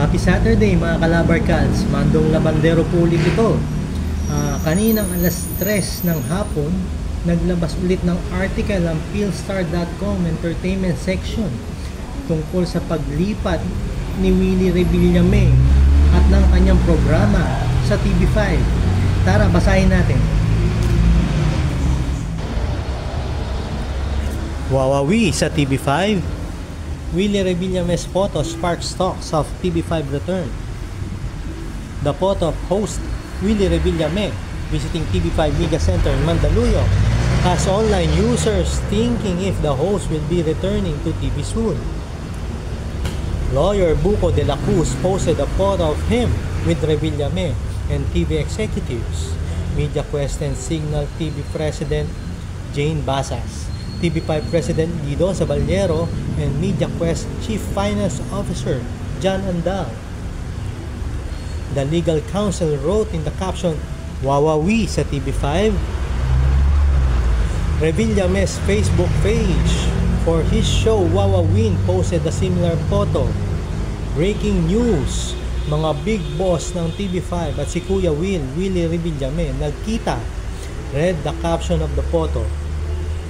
Happy Saturday mga Calabarcals. Mandong Labandero po ulit ito. Ah, kaninang alas 3 ng hapon, naglabas ulit ng article ang Philstar.com entertainment section tungkol sa paglipat ni Willie Revillame at ng kanyang programa sa TV5. Tara, basahin natin. Wawawi sa TV5 Willie Revillame's photo sparks talks of TV5 return. The photo of host Willie Revillame visiting TV5 Media Center in Mandaluyong has online users thinking if the host will be returning to TV soon. Lawyer Buco de la Cruz posted a photo of him with Revillame and TV executives. Media Quest and Signal TV President Jane Basas. TV5 President Guido Saballero and MediaQuest Chief Finance Officer John Andal. The legal counsel wrote in the caption, Wawawi sa TV5. Revillame's Facebook page for his show Wawawin posted a similar photo. Breaking news, mga big boss ng TV5 at si Kuya Will, Willie Revillame, nagkita. Read the caption of the photo.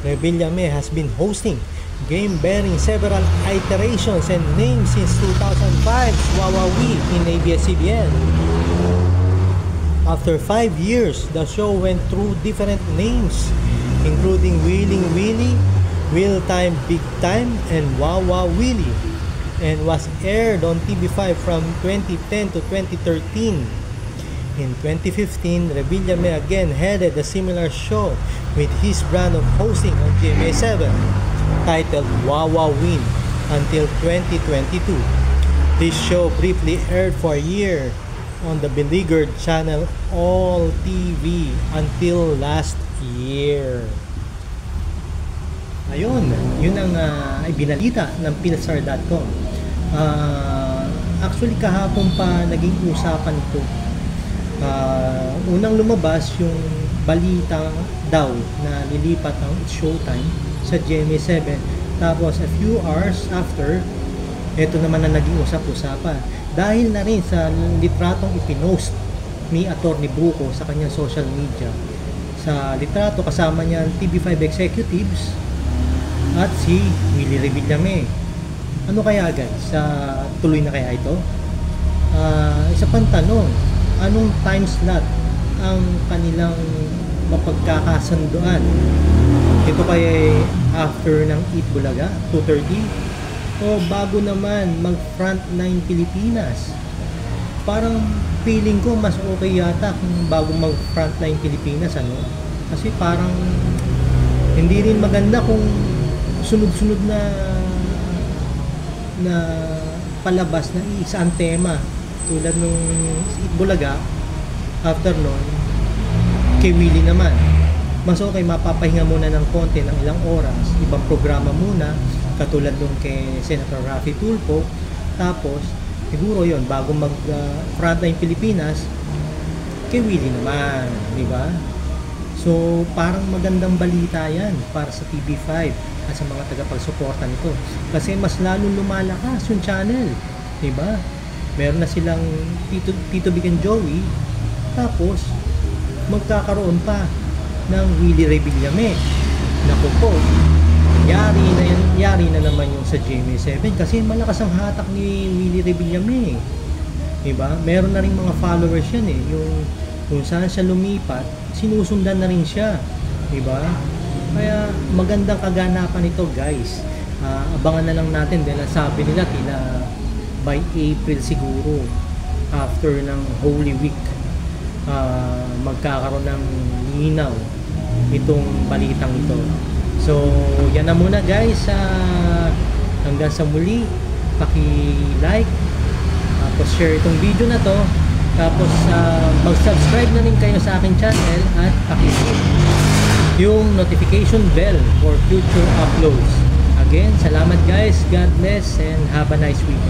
Revillame has been hosting game bearing several iterations and names since 2005's Wawawi in ABS-CBN. After five years, the show went through different names, including Wheeling Willie, Wheel Time Big Time, and Wawa Willie, and was aired on TV5 from 2010 to 2013. In 2015, Revillame again headed a similar show with his brand of hosting on GMA7 titled Wawa Win until 2022. This show briefly aired for a year on the beleaguered channel All TV until last year. Ayun, yun ang uh, binalita ng Pilsar.com. Uh, actually kahapon pa naging usapan ito. Uh, unang lumabas yung balita daw na lilipat ang Showtime sa GMA7. Tapos a few hours after, ito naman na naging usap-usapan. Dahil na rin sa litratong ipinost ni Atty. Buko sa kanyang social media. Sa litrato kasama niya TV5 executives at si Willie Revillame. Ano kaya guys? Uh, tuloy na kaya ito? Uh, isa pang tanong, anong time slot ang kanilang mapagkakasanduan? Ito kaya after ng Eat Bulaga, 2.30? O bago naman mag frontline Pilipinas? Parang feeling ko mas okay yata kung bago mag frontline Pilipinas ano? Kasi parang hindi rin maganda kung sunod-sunod na na palabas na isa ang tema tulad nung Bulaga after nun kay Willie naman. Mas okay mapapahinga muna ng konti ng ilang oras ibang programa muna katulad nung kay Senator Rafi Tulfo. Tapos siguro yon bago mag uh, frontline Pilipinas kay Willie naman di ba? So parang magandang balita yan para sa TV5 at sa mga tagapagsuporta nito. Kasi mas lalong lumalakas yung channel di ba meron na silang Tito, Tito Big and Joey. Tapos magkakaroon pa ng Willie Revillame naku po yari na yan, yari na naman yung sa GMA7 kasi malakas ang hatak ni Willie Revillame diba? meron na rin mga followers yan eh. Yung kung saan siya lumipat sinusundan na rin siya. Diba? kaya magandang kaganapan ito guys. Uh, abangan na lang natin dahil sabi nila kina by April siguro after ng Holy Week uh, magkakaroon ng linaw itong balitang ito. So yan na muna guys. Uh, hanggang sa muli paki-like tapos share itong video na to. Tapos uh, mag-subscribe na rin kayo sa aking channel at paki-hit yung notification bell for future uploads. Again salamat guys. God bless and have a nice week